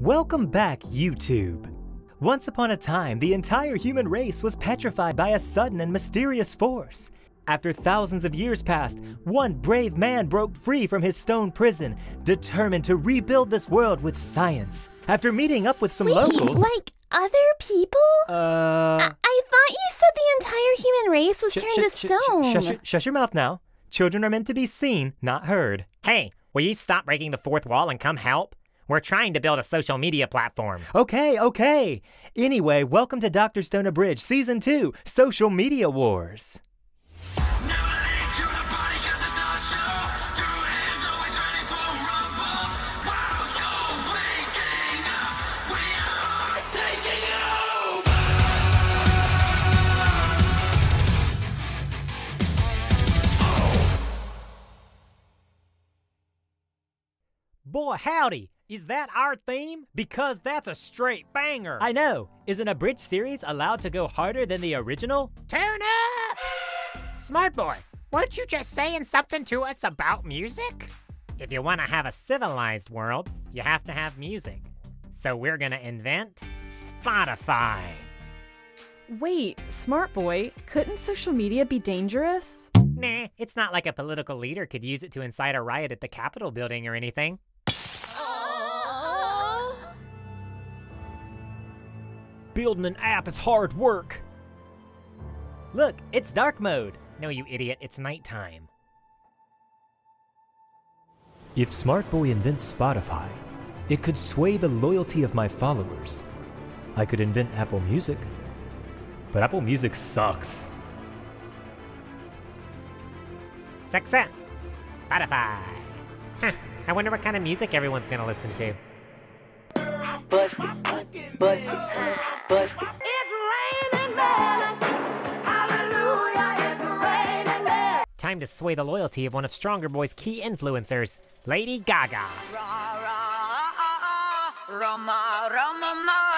Welcome back, YouTube. Once upon a time, the entire human race was petrified by a sudden and mysterious force. After thousands of years passed, one brave man broke free from his stone prison, determined to rebuild this world with science. After meeting up with some Wait, locals. like other people? Uh. I, I thought you said the entire human race was turned to stone. Shush, shush your mouth now. Children are meant to be seen, not heard. Hey, will you stop breaking the fourth wall and come help? We're trying to build a social media platform. Okay, okay. Anyway, welcome to Dr. Stone Abridged Season 2 Social Media Wars. Boy, howdy! Is that our theme? Because that's a straight banger! I know. Is an abridged series allowed to go harder than the original? Tune up! Smart boy, weren't you just saying something to us about music? If you want to have a civilized world, you have to have music. So we're gonna invent Spotify. Wait, smart boy, couldn't social media be dangerous? Nah, it's not like a political leader could use it to incite a riot at the Capitol building or anything. Building an app is hard work. Look, it's dark mode. No, you idiot, it's nighttime. If Smartboy invents Spotify, it could sway the loyalty of my followers. I could invent Apple Music, but Apple Music sucks. Success! Spotify! Huh, I wonder what kind of music everyone's gonna listen to. Bust it, bust it, bust it. Time to sway the loyalty of one of Stronger Boy's key influencers, Lady Gaga. Is that my song?